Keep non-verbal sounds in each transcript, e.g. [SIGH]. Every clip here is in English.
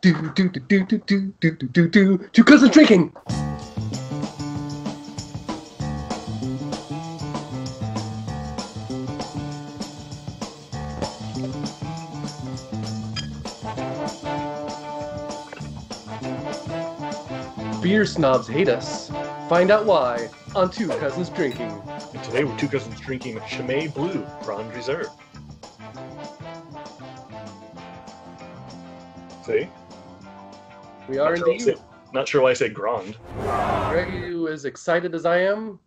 Do do do do do do do do do. Two cousins drinking. Beer snobs hate us. Find out why on Two Cousins Drinking. And today we're two cousins drinking Chimay Blue Grand Reserve. We are Not sure, why I indeed. say, not sure why I say Grand. Greg, are you as excited as I am?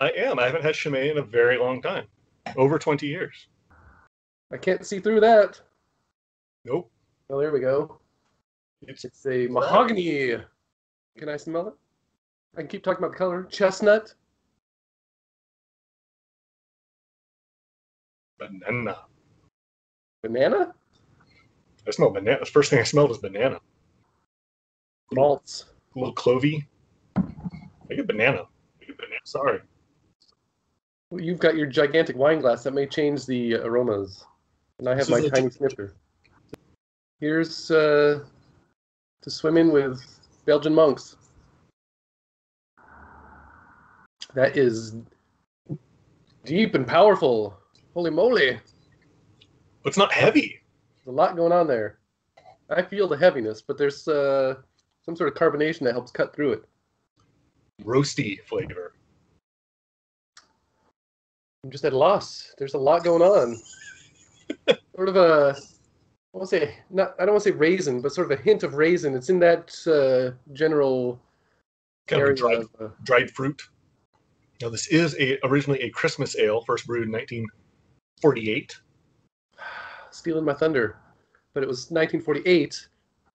I am. I haven't had Chimay in a very long time. Over 20 years. I can't see through that. Nope. Oh, there we go. It's It's a mahogany. Can I smell it? I can keep talking about the color. Chestnut. banana. Banana. I smell banana. The first thing I smelled was banana. Malts. A little clovey. I get banana. I get banana. Sorry. Well, You've got your gigantic wine glass. That may change the aromas. And I have my tiny snifter. Here's uh, to swim in with Belgian monks. That is deep and powerful. Holy moly. But it's not heavy. There's a lot going on there. I feel the heaviness, but there's uh, some sort of carbonation that helps cut through it. Roasty flavor. I'm just at a loss. There's a lot going on. [LAUGHS] sort of a, I want to say not. I don't want to say raisin, but sort of a hint of raisin. It's in that uh, general Kind of dried, Of, uh, dried fruit. Now, this is a originally a Christmas ale, first brewed in 1948. Stealing my thunder, but it was 1948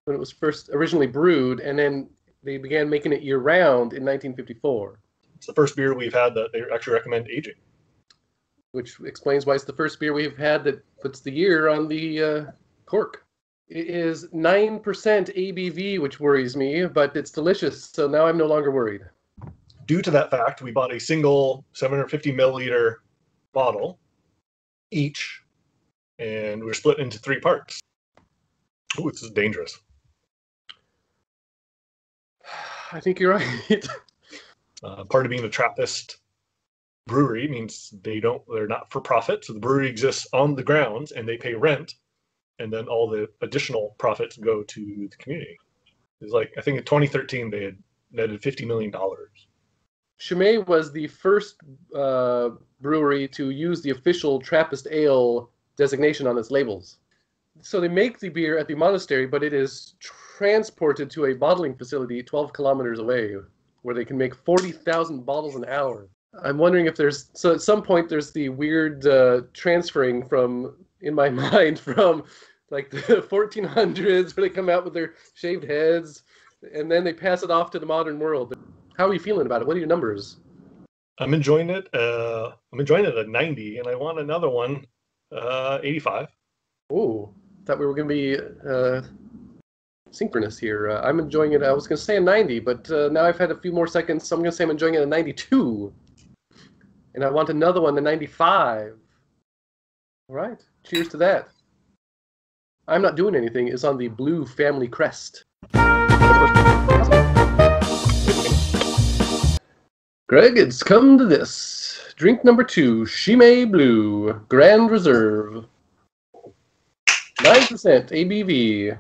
when it was first originally brewed, and then they began making it year round in 1954, It's the first beer we've had that they actually recommend aging. which explains why it's the first beer we've had that puts the year on the uh, cork. It is 9% ABV, which worries me, but it's delicious, so now I'm no longer worried. Due to that fact, we bought a single 750 milliliter bottle each, and we were split into three parts. Oh, this is dangerous. [SIGHS] I think you're right. [LAUGHS] Uh, part of being a Trappist brewery means they don't they're not for profit, so the brewery exists on the grounds and they pay rent, and then all the additional profits go to the community. It's like I think in 2013 they had netted 50 million dollars. Chimay was the first uh, brewery to use the official Trappist ale designation on its labels. So they make the beer at the monastery, but it is transported to a bottling facility 12 kilometers away, where they can make 40,000 bottles an hour. I'm wondering if there's so at some point there's the weird uh, transferring from in my [LAUGHS] mind from like the 1400s where they come out with their shaved heads and then they pass it off to the modern world. How are you feeling about it? What are your numbers? I'm enjoying it. Uh, I'm enjoying it at 90, and I want another one, uh, 85. Oh, thought we were going to be uh, synchronous here. Uh, I'm enjoying it. I was going to say a 90, but uh, now I've had a few more seconds, so I'm going to say I'm enjoying it at 92. And I want another one, the 95. All right. Cheers to that. I'm not doing anything. It's on the blue family crest. Greg, it's come to this. Drink number two, Chimay Blue, Grand Reserve. 9% ABV.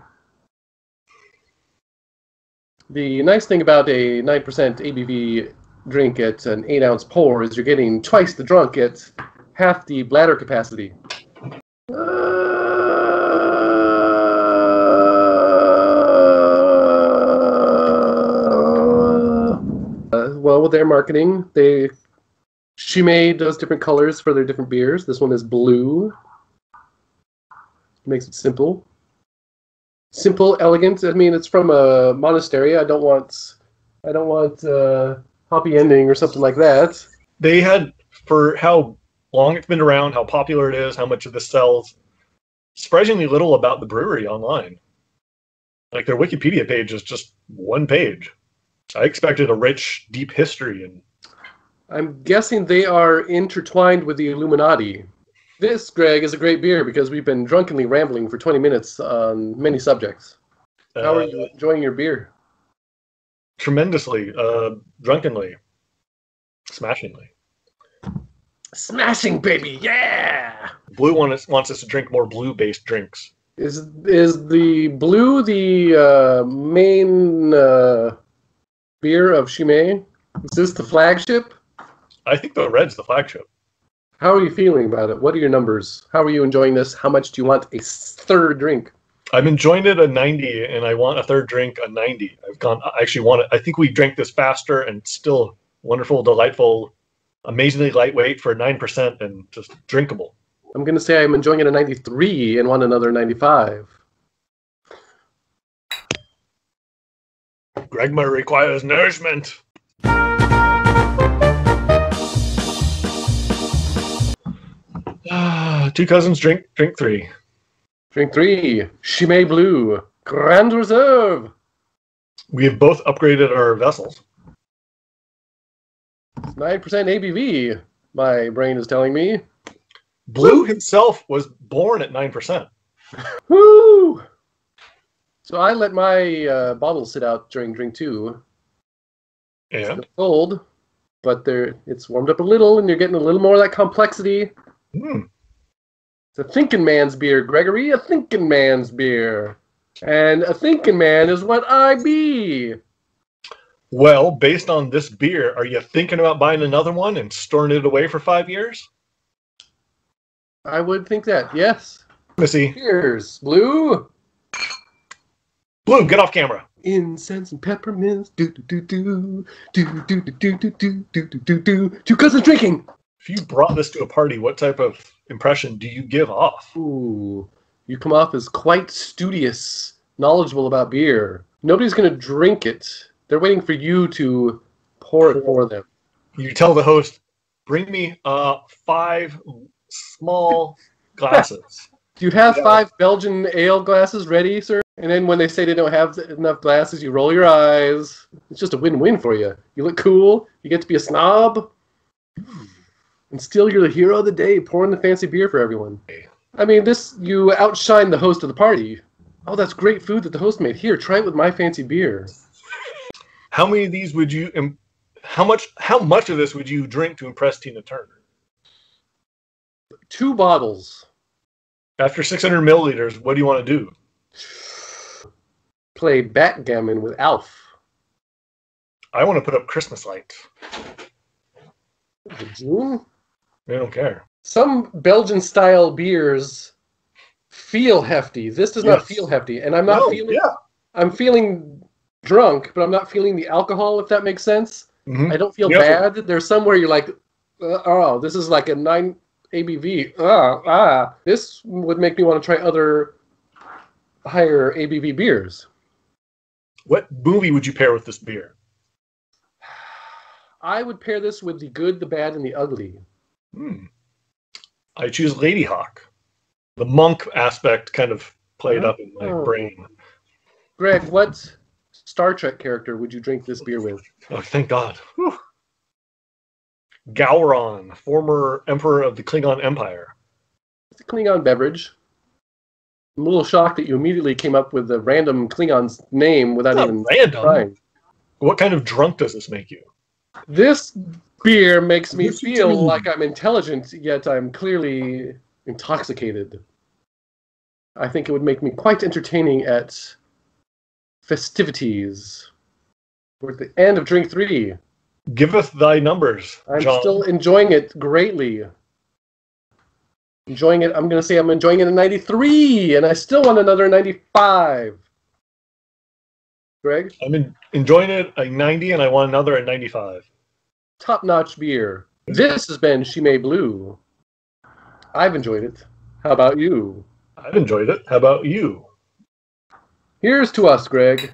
The nice thing about a 9% ABV drink at an 8 ounce pour is you're getting twice the drunk at half the bladder capacity. Uh, well, with their marketing, they Chimay does different colors for their different beers. This one is blue. Makes it simple. Simple, elegant. I mean, it's from a monastery. I don't want, I don't want uh, happy ending or something like that. They had for how long it's been around, how popular it is, how much of this sells. Surprisingly little about the brewery online. Like their Wikipedia page is just one page. I expected a rich, deep history and I'm guessing they are intertwined with the Illuminati. This, Greg, is a great beer because we've been drunkenly rambling for 20 minutes on many subjects. How are Uh, you enjoying your beer? Tremendously, uh, drunkenly, smashingly. Smashing, baby, yeah! Blue wants, wants us to drink more blue-based drinks. Is is the blue the uh, main uh, beer of Chimay? Is this the flagship? I think the red's the flagship. How are you feeling about it? What are your numbers? How are you enjoying this? How much do you want a third drink? I'm enjoying it a 90, and I want a third drink a 90. I've gone. I actually want it. I think we drank this faster and still wonderful, delightful, amazingly lightweight for nine percent and just drinkable. I'm gonna say I'm enjoying it a 93 and want another 95. Gregma requires nourishment. Ah, two cousins drink drink three. Drink three, Chimay Blue, Grand Reserve. We have both upgraded our vessels. Nine percent ABV. My brain is telling me. Blue himself was born at nine percent. [LAUGHS] Woo! So I let my uh, bottles sit out during drink two. And Still cold, but they're it's warmed up a little, and you're getting a little more of that complexity. Hmm, It's a thinking man's beer, Gregory. A thinking man's beer, and a thinking man is what I be. well, based on this beer, are you thinking about buying another one and storing it away for five years? I would think that. Yes. Missy, Cheers, Blue. Blue, get off camera. Incense and peppermints. Do do do do do do do do do do do do do. Two cousins drinking. If you brought this to a party, what type of impression do you give off? Ooh, you come off as quite studious, knowledgeable about beer. Nobody's gonna drink it. They're waiting for you to pour it for them. You tell the host, bring me uh five small glasses. [LAUGHS] Do you have Yeah. five Belgian ale glasses ready, sir? And then when they say they don't have enough glasses, you roll your eyes. It's just a win-win for you. You look cool. You get to be a snob. And still, you're the hero of the day, pouring the fancy beer for everyone. I mean, this you outshine the host of the party. Oh, that's great food that the host made. Here, try it with my fancy beer. How many of these would you? How much? How much of this would you drink to impress Tina Turner? Two bottles. After 600 milliliters, what do you want to do? Play backgammon with Alf. I want to put up Christmas lights. June? I don't care. Some Belgian style beers feel hefty. This does not feel hefty, and I'm not No, feeling. Yeah. I'm feeling drunk, but I'm not feeling the alcohol. If that makes sense, Mhm. I don't feel bad. There's somewhere you're like, uh, oh, this is like a nine ABV. Ah, ah. This would make me want to try other higher ABV beers. What movie would you pair with this beer? [SIGHS] I would pair this with the good, the bad, and the ugly. Hmm. I choose Ladyhawke. The monk aspect kind of played up in my Oh. brain. Greg, what Star Trek character would you drink this beer with? Oh, thank God. Whew. Gowron, former emperor of the Klingon Empire. It's a Klingon beverage. I'm a little shocked that you immediately came up with a random Klingon's name without even random. trying. What kind of drunk does this make you? This beer makes me Listen feel me. like I'm intelligent, yet I'm clearly intoxicated. I think it would make me quite entertaining at festivities. We're at the end of drink three. Giveth thy numbers, I'm John. still enjoying it greatly. Enjoying it. I'm going to say I'm enjoying it at 93, and I still want another 95. Greg, I'm en- enjoying it at 90, and I want another at 95. Top notch beer. This has been Chimay Blue. I've enjoyed it. How about you? I've enjoyed it. How about you? Here's to us, Greg.